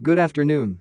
Good afternoon.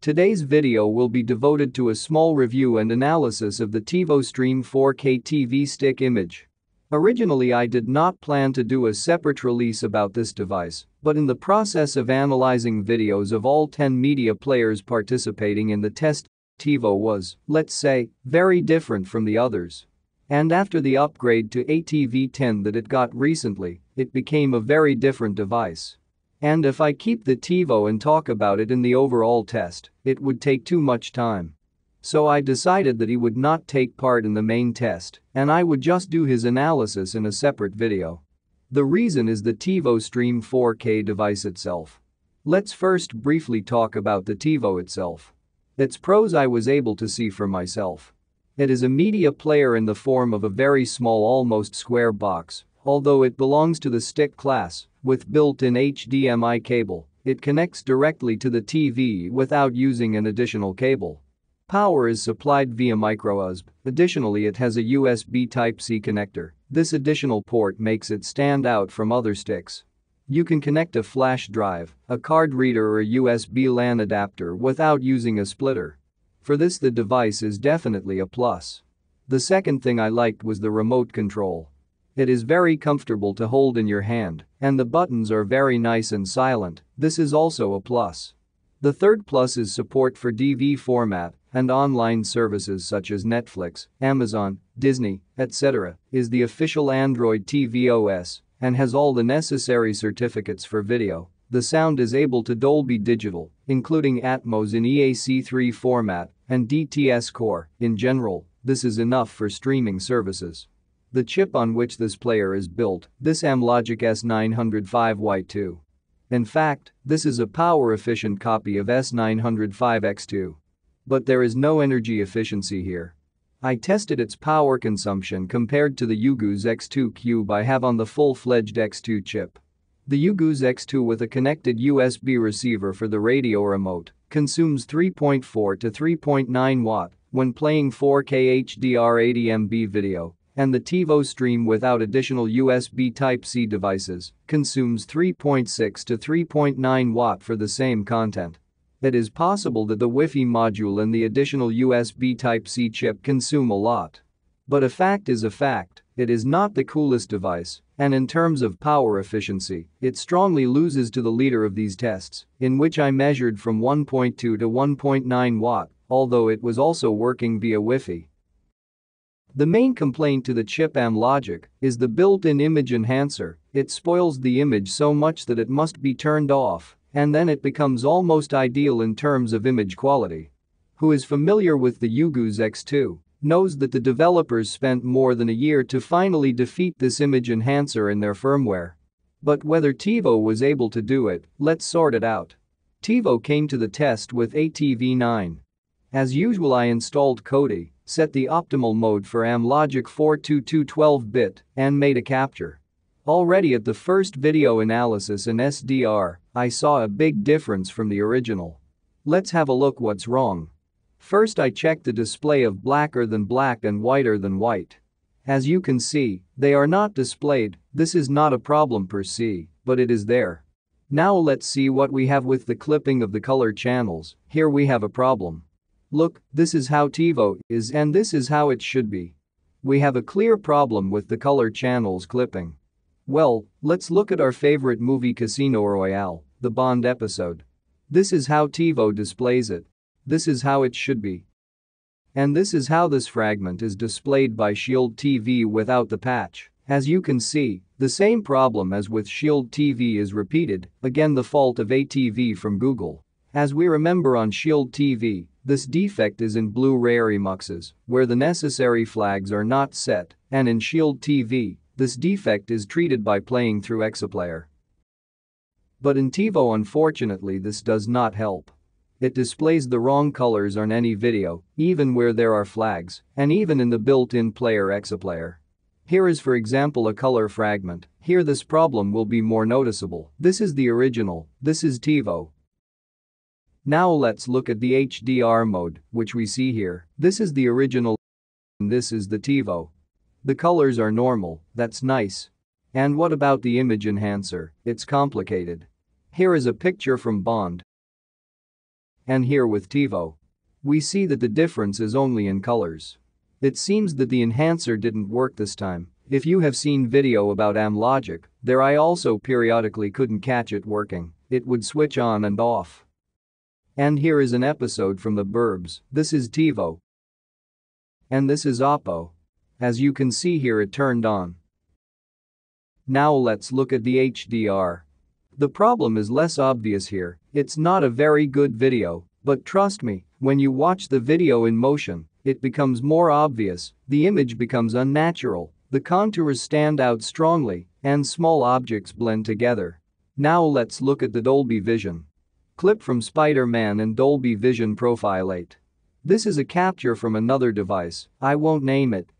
Today's video will be devoted to a small review and analysis of the TiVo Stream 4K TV stick image. Originally I did not plan to do a separate release about this device, but in the process of analyzing videos of all 10 media players participating in the test, TiVo was, let's say, very different from the others. And after the upgrade to ATV10 that it got recently, it became a very different device. And if I keep the TiVo and talk about it in the overall test, it would take too much time. So I decided that he would not take part in the main test and I would just do his analysis in a separate video. The reason is the TiVo Stream 4K device itself. Let's first briefly talk about the TiVo itself. Its pros I was able to see for myself. It is a media player in the form of a very small almost square box, although it belongs to the stick class with built-in HDMI cable, it connects directly to the TV without using an additional cable. Power is supplied via microUSB, additionally it has a USB Type-C connector, this additional port makes it stand out from other sticks. You can connect a flash drive, a card reader or a USB LAN adapter without using a splitter. For this the device is definitely a plus. The second thing I liked was the remote control. It is very comfortable to hold in your hand, and the buttons are very nice and silent, this is also a plus. The third plus is support for DV format and online services such as Netflix, Amazon, Disney, etc. is the official Android TV OS and has all the necessary certificates for video. The sound is able to Dolby Digital, including Atmos in EAC3 format and DTS Core. In general, this is enough for streaming services. The chip on which this player is built, this Amlogic S905Y2. In fact, this is a power-efficient copy of S905X2. But there is no energy efficiency here. I tested its power consumption compared to the UGOOS X2 Cube I have on the full-fledged X2 chip. The UGOOS X2 with a connected USB receiver for the radio remote consumes 3.4 to 3.9 watt when playing 4K HDR 80MB video and the TiVo Stream without additional USB Type-C devices consumes 3.6 to 3.9 watt for the same content. It is possible that the Wi-Fi module and the additional USB Type-C chip consume a lot. But a fact is a fact, it is not the coolest device, and in terms of power efficiency, it strongly loses to the leader of these tests, in which I measured from 1.2 to 1.9 watt, although it was also working via Wi-Fi. The main complaint to the chip Amlogic is the built-in image enhancer, it spoils the image so much that it must be turned off, and then it becomes almost ideal in terms of image quality. Who is familiar with the UGOOS X2 knows that the developers spent more than a year to finally defeat this image enhancer in their firmware. But whether TiVo was able to do it, let's sort it out. TiVo came to the test with ATV9. As usual I installed Kodi set the optimal mode for Amlogic 42212-bit, and made a capture. Already at the first video analysis in SDR, I saw a big difference from the original. Let's have a look what's wrong. First I checked the display of blacker than black and whiter than white. As you can see, they are not displayed, this is not a problem per se, but it is there. Now let's see what we have with the clipping of the color channels, here we have a problem. Look, this is how TiVo is and this is how it should be. We have a clear problem with the color channels clipping. Well, let's look at our favorite movie Casino Royale, the Bond episode. This is how TiVo displays it. This is how it should be. And this is how this fragment is displayed by Shield TV without the patch. As you can see, the same problem as with Shield TV is repeated, again the fault of ATV from Google. As we remember on Shield TV, this defect is in Blu-ray remuxes, where the necessary flags are not set, and in Shield TV, this defect is treated by playing through ExoPlayer. But in TiVo unfortunately this does not help. It displays the wrong colors on any video, even where there are flags, and even in the built-in player ExoPlayer. Here is for example a color fragment, here this problem will be more noticeable. This is the original, this is TiVo, now let's look at the HDR mode, which we see here. This is the original and this is the TiVo. The colors are normal, that's nice. And what about the image enhancer, it's complicated. Here is a picture from Bond. And here with TiVo. We see that the difference is only in colors. It seems that the enhancer didn't work this time. If you have seen video about Amlogic, there I also periodically couldn't catch it working, it would switch on and off. And here is an episode from the Burbs, this is TiVo. And this is Oppo. As you can see here it turned on. Now let's look at the HDR. The problem is less obvious here, it's not a very good video, but trust me, when you watch the video in motion, it becomes more obvious, the image becomes unnatural, the contours stand out strongly, and small objects blend together. Now let's look at the Dolby Vision. Clip from Spider-Man and Dolby Vision Profile 8. This is a capture from another device, I won't name it.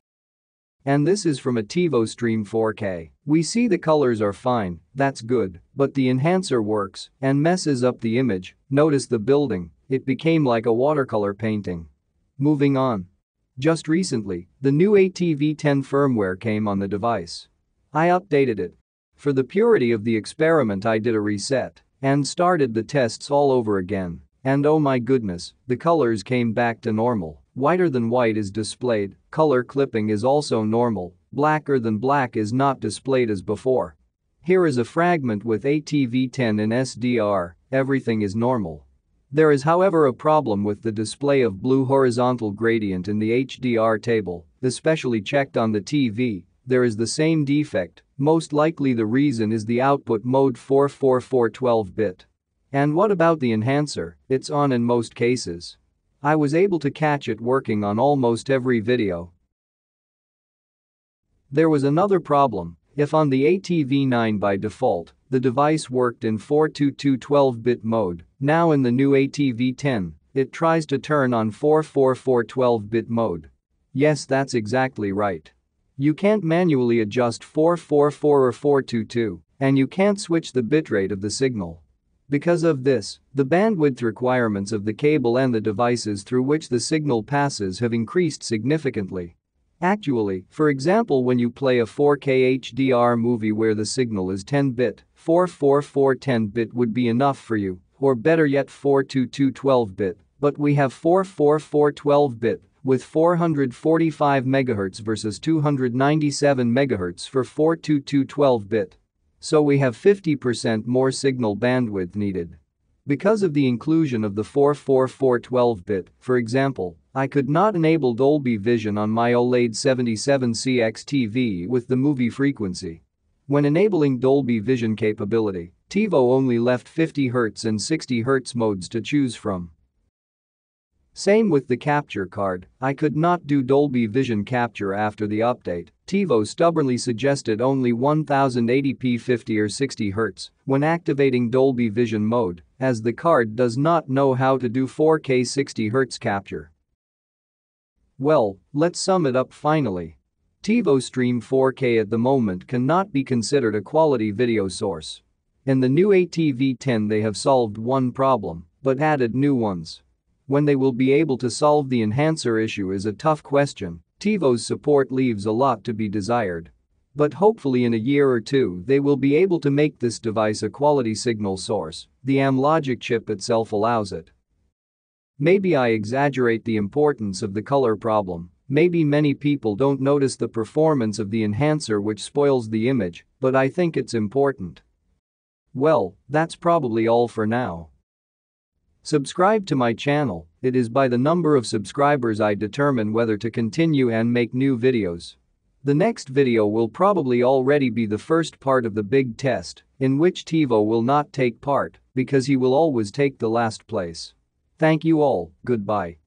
And this is from a TiVo Stream 4K. We see the colors are fine, that's good, but the enhancer works and messes up the image, notice the building, it became like a watercolor painting. Moving on. Just recently, the new ATV10 firmware came on the device. I updated it. For the purity of the experiment I did a reset and started the tests all over again. And oh my goodness, the colors came back to normal. Whiter than white is displayed, color clipping is also normal, blacker than black is not displayed as before. Here is a fragment with ATV10 in SDR, everything is normal. There is however a problem with the display of blue horizontal gradient in the HDR table, especially checked on the TV, there is the same defect, most likely the reason is the output mode 444 12-bit. And what about the enhancer, it's on in most cases. I was able to catch it working on almost every video. There was another problem, if on the ATV9 by default, the device worked in 422 12-bit mode, now in the new ATV10, it tries to turn on 444 12-bit mode. Yes that's exactly right. You can't manually adjust 444 or 422, and you can't switch the bitrate of the signal. Because of this, the bandwidth requirements of the cable and the devices through which the signal passes have increased significantly. Actually, for example when you play a 4K HDR movie where the signal is 10-bit, 444 10-bit would be enough for you, or better yet 422 12-bit, but we have 444 12-bit with 445 MHz versus 297 MHz for 422 12-bit. So we have 50% more signal bandwidth needed. Because of the inclusion of the 444 12-bit, for example, I could not enable Dolby Vision on my OLED 77CX TV with the movie frequency. When enabling Dolby Vision capability, TiVo only left 50Hz and 60Hz modes to choose from. Same with the capture card, I could not do Dolby Vision capture after the update, TiVo stubbornly suggested only 1080p 50 or 60 Hz when activating Dolby Vision mode, as the card does not know how to do 4K 60 Hz capture. Well, let's sum it up finally. TiVo Stream 4K at the moment cannot be considered a quality video source. In the new ATV10 they have solved one problem, but added new ones. When they will be able to solve the enhancer issue is a tough question, TiVo's support leaves a lot to be desired. But hopefully in a year or two they will be able to make this device a quality signal source, the Amlogic chip itself allows it. Maybe I exaggerate the importance of the color problem, maybe many people don't notice the performance of the enhancer which spoils the image, but I think it's important. Well, that's probably all for now. Subscribe to my channel, it is by the number of subscribers I determine whether to continue and make new videos. The next video will probably already be the first part of the big test, in which TiVo will not take part because he will always take the last place. Thank you all, goodbye.